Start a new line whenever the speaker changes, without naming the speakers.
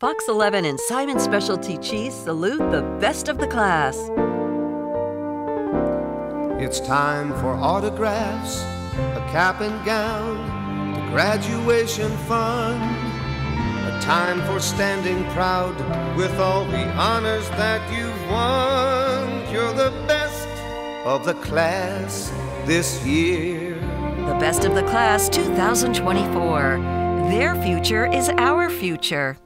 Fox 11 and Simon Specialty Cheese salute the best of the class.
It's time for autographs, a cap and gown, the graduation fun. A time for standing proud with all the honors that you've won. You're the best of the class this year.
The best of the class 2024. Their future is our future.